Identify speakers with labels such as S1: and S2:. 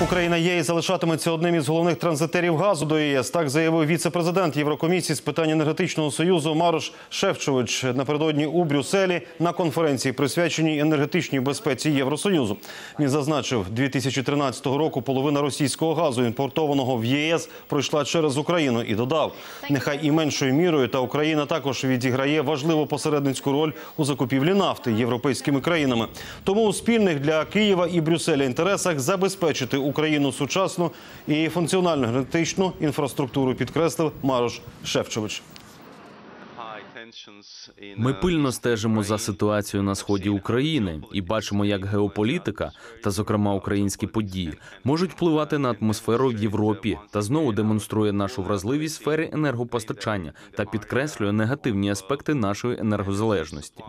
S1: Україна є і залишатиметься одним із головних транзитерів газу до ЄС. Так заявив віце-президент Єврокомісії з питань енергетичного союзу Марош Шевчович напередодні у Брюсселі на конференції, присвяченій енергетичній безпеці Євросоюзу. Він зазначив, 2013 року половина російського газу, імпортованого в ЄС, пройшла через Україну і додав, нехай і меншою мірою, та Україна також відіграє важливу посередницьку роль у закупівлі нафти європейськими країнами. Тому у спільних для Києва і Брюсселя інтересах забезпечити Україну сучасну і функціональну енергетичну інфраструктуру, підкреслив Марош Шевчович.
S2: Ми пильно стежимо за ситуацією на сході України і бачимо, як геополітика та, зокрема, українські події можуть впливати на атмосферу в Європі та знову демонструє нашу вразливість в сфері енергопостачання та підкреслює негативні аспекти нашої енергозалежності.